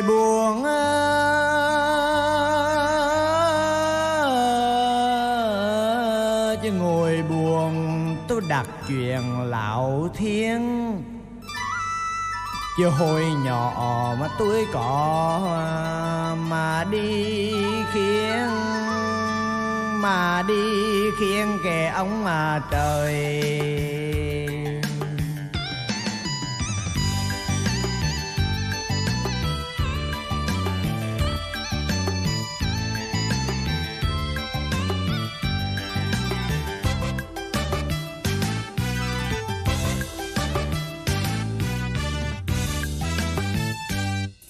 ngồi buồn chứ ngồi buồn, tôi đặt chuyện lão thiên. Chứ hồi nhỏ mà tôi có mà đi khiến mà đi khiến kẻ ông mà trời.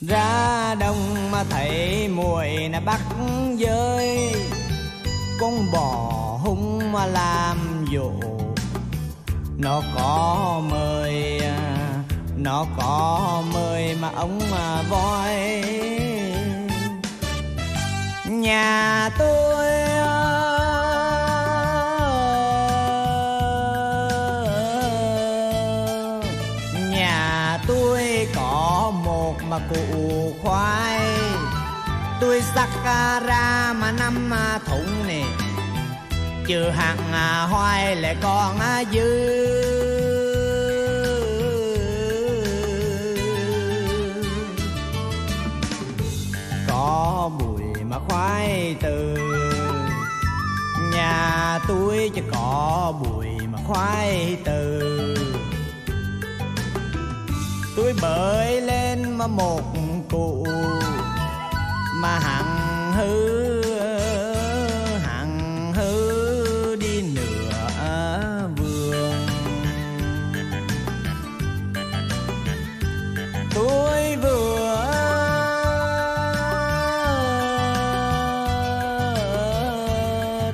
Ra đông mà thấy muội là bắt dơi con bò hung mà làm dụ nó có mời, nó có mời mà ông mà voi. Nhà tôi mà cụ khoai tôi sắc ra mà năm à, thùng nè. Chưa hạng à, hoài lại còn à, dư. Có bụi mà khoai từ nhà tôi chỉ có bụi mà khoai từ. Tôi bơi lên một cụ mà hằng hư hằng hư đi nửa vườn. Tôi vừa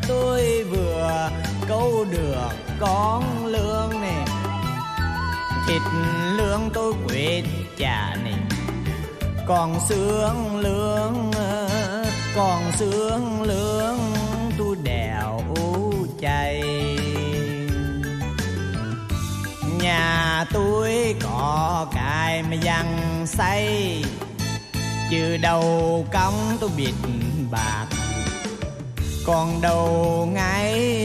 tôi vừa câu được con lương nè, thịt lương tôi quyết trả nè còn xương lương còn xương lương tôi đèo chay. Nhà tôi có cài mà dằn xây chứ đầu công tôi bịt bạc. Còn đầu ngay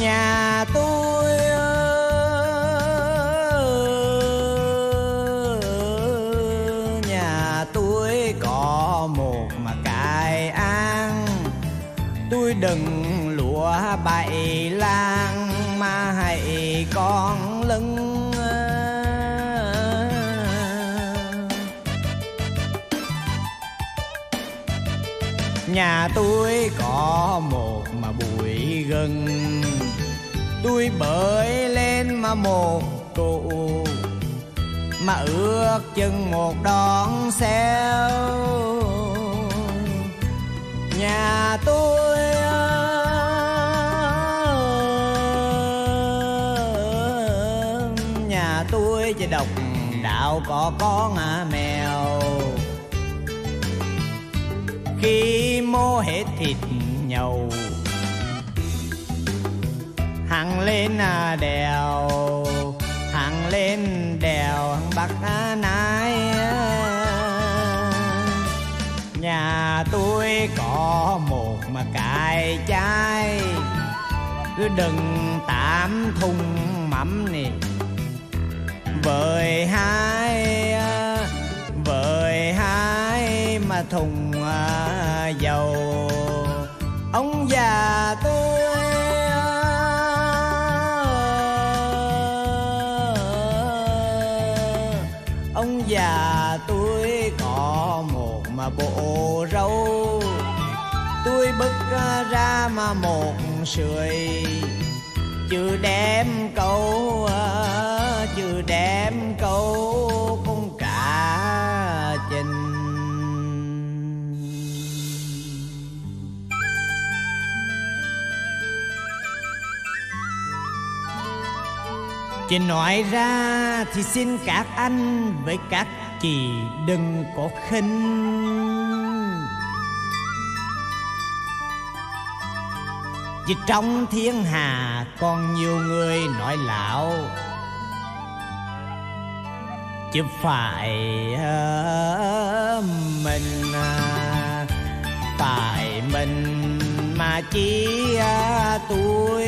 nhà tôi nhà tôi có một mà cài an. tôi đừng lụa bậy lang, mà hãy con lưng nhà tôi có một mà bụi gừng tôi bơi lên mà một cụ mà ước chừng một đón xeo. Nhà tôi nhà tôi chỉ độc đạo có con à mèo. Khi mô hết thịt nhầu hằng lên à, đèo. Hằng lên, đèo, hằng bắc à, nái à. nhà tôi có một mà cài chai. Cứ đừng tạm thùng mắm nè. Vời hai vời hai mà thùng dầu. Già tôi có một mà bộ râu. Tôi bứt ra mà một sưởi chưa đem câu Chị nói ra thì xin các anh với các chị đừng có khinh. Vì trong thiên hà còn nhiều người nói lão chứ phải ờ, mình à, tại mình mà chỉ ờ, tuổi